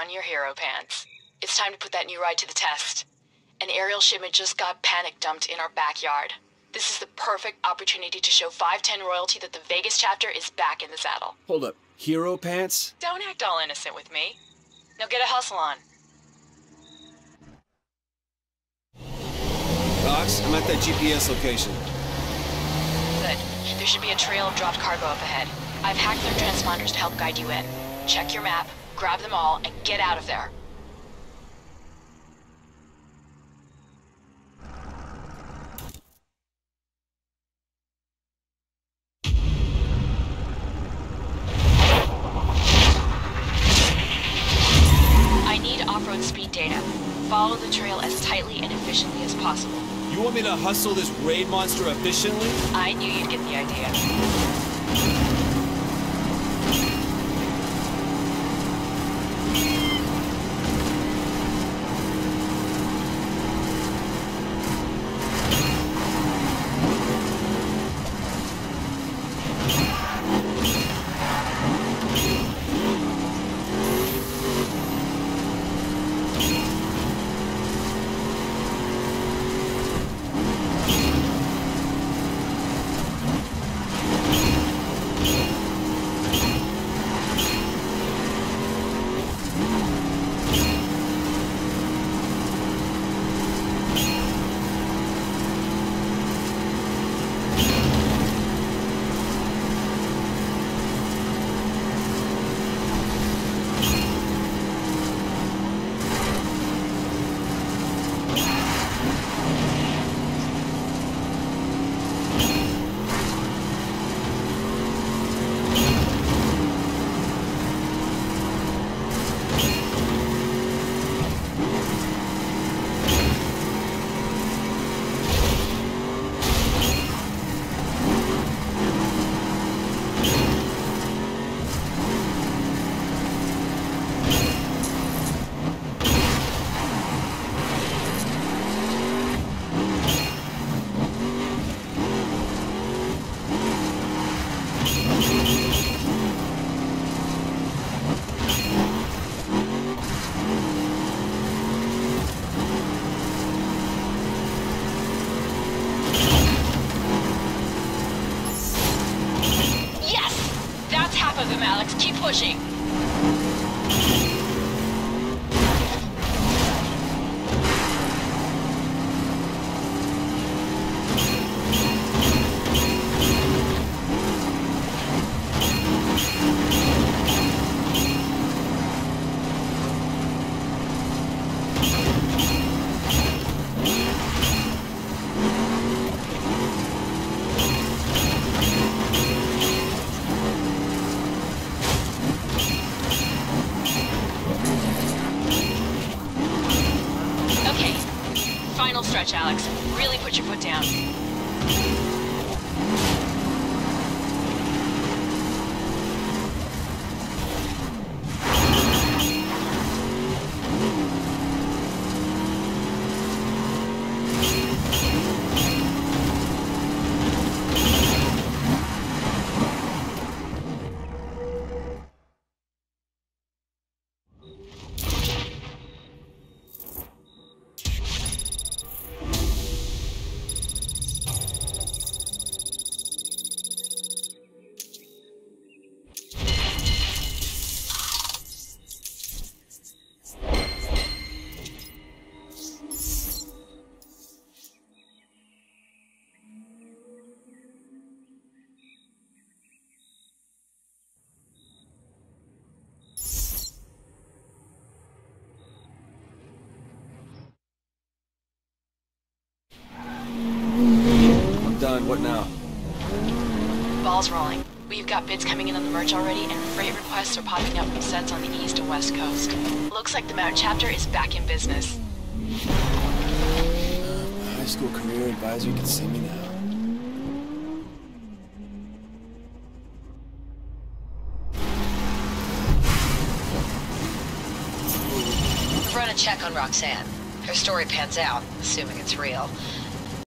on your hero pants. It's time to put that new ride to the test. An aerial shipment just got panic dumped in our backyard. This is the perfect opportunity to show 510 royalty that the Vegas chapter is back in the saddle. Hold up. Hero pants? Don't act all innocent with me. Now get a hustle on. Docs, I'm at that GPS location. Good. There should be a trail of dropped cargo up ahead. I've hacked their transponders to help guide you in. Check your map, grab them all, and get out of there. I need off-road speed data. Follow the trail as tightly and efficiently as possible. You want me to hustle this raid monster efficiently? I knew you'd get the idea. Of them, Alex. Keep pushing. Final stretch, Alex. Really put your foot down. What now? Ball's rolling. We've got bids coming in on the merch already, and freight requests are popping up from sets on the east and west coast. Looks like the Mountain chapter is back in business. Uh, high school career advisor can see me now. Run a check on Roxanne. Her story pans out, assuming it's real.